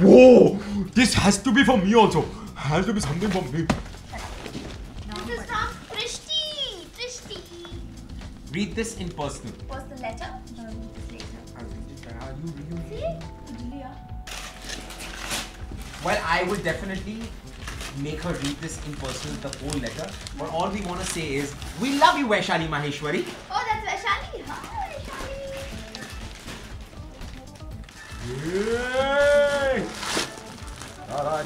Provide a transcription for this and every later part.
Whoa! This has to be for me also. Has to be something for me. This is from Trishti. Trishti. Read this in personal. Personal letter. No, read this later. You, you, See? Julia. Well, I would definitely make her read this in personal, the whole letter. But all we want to say is, we love you, Vaishali Maheshwari. Oh, that's हैं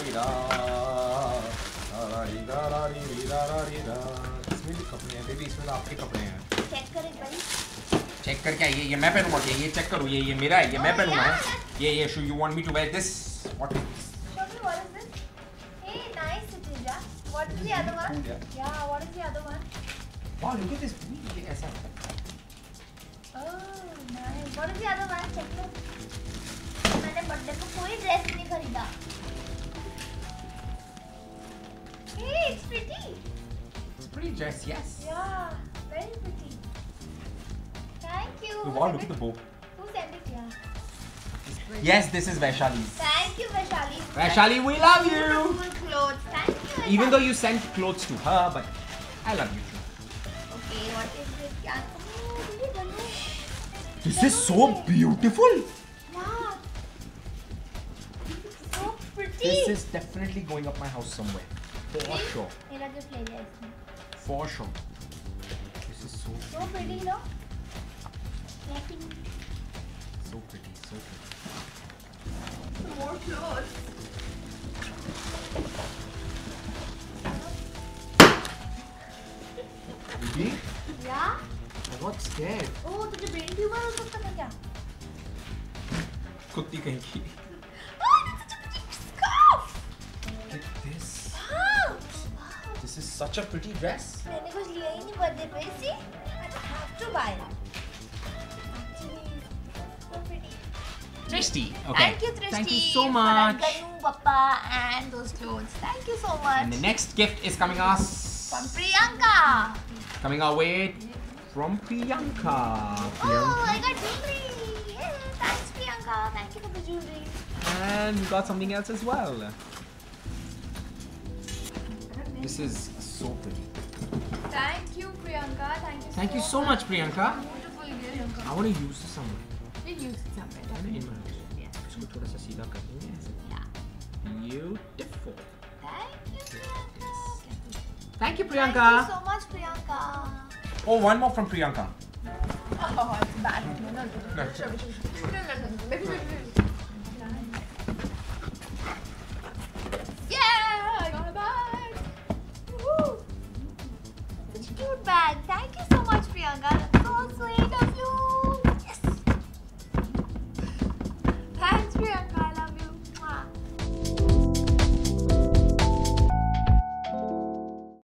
तो हैं. Check कर क्या ये ये मैं पहनूँगा क्या ये चेक करो ये ये मेरा है ये मैं Oh, पहनूँगा. ये ये shoe you want me to wear this what this? Hey, nice it is, yeah. What is the other one? Cool, yeah. Yeah, what is the other one? Wow look at this ये ऐसा Oh, nice. What is the other one? Check Hey, it's pretty. It's pretty dress, yes. Yeah, very pretty. Thank you. Wow, look at the bow. Who sent it? Yeah. Yes, this is Vaishali's. Thank you, Vaishali. Vaishali, we love you. Beautiful clothes. Thank you. Even though you sent clothes to her, but I love you too. Okay, what is this? Oh. This is so beautiful. Yeah. So pretty. This is definitely going up my house somewhere. For sure. मेरा जो ले लिया इसने. For sure. This is so So pretty, no? Lighting. so pretty, so pretty. More clothes. Really? Yeah. I got scared. Oh, तुझे brain tumor हो सकता था क्या? कुत्ती कहीं की. This is such a pretty dress. मैंने कुछ लिया ही नहीं बर्थडे पे सी I have to buy it. Actually, so pretty. Trishti. Thank you, Trishti. Thank you so For much. that Ganu, Papa, and those clothes. Thank you so much. And the next gift is coming us From Priyanka. coming our way from Priyanka. Oh, I got jewelry. Yeah, thanks, Priyanka. Thank you for the jewelry. And we got something else as well. This is so pretty. Thank you, Priyanka. Thank you. Thank you so much, Priyanka. Beautiful gift. I want to use this somewhere. We'll use it somewhere. है ना, definitely. in my house. Yeah. इसको थोड़ा सा सीधा कर देंगे ऐसे. Yeah. Beautiful. Thank you, Priyanka. Thank you, Thank Priyanka. you so much, Priyanka. Oh, one more from Priyanka. Oh, it's bad. No, no, no. No. Sure, sure, sure. No, no, no. Baby, baby, baby.